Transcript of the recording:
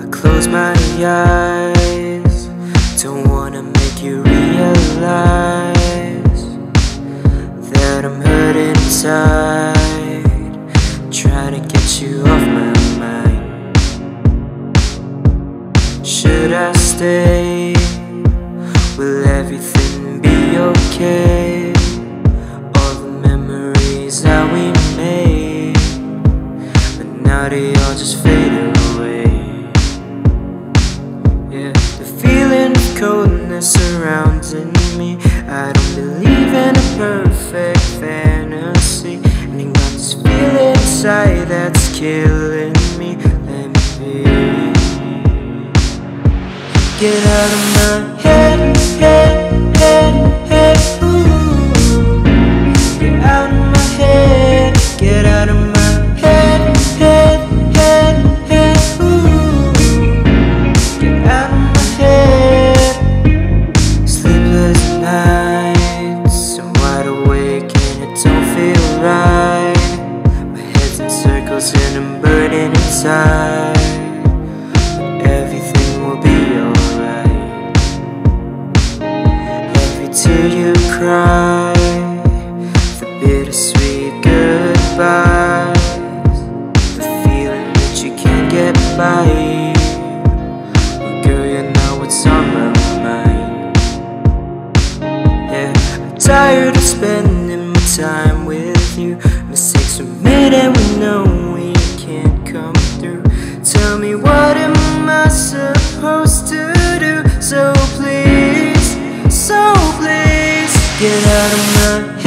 I close my eyes Don't wanna make you realize That I'm hurting inside Trying to get you off my mind Should I stay? Will everything be okay? All the memories that we made But now they all just fade Yeah, the feeling of coldness surrounding me. I don't believe in a perfect fantasy. And I got this feeling inside that's killing me. Let me be. Get out of my head, head, nights, I'm wide awake and it don't feel right. My head's in circles and I'm burning inside. But everything will be alright. Every tear you cry, the bittersweet goodbyes, the feeling that you can't get by. tired of spending my time with you. Mistakes were made and we know we can't come through. Tell me what am I supposed to do? So please, so please Get out of my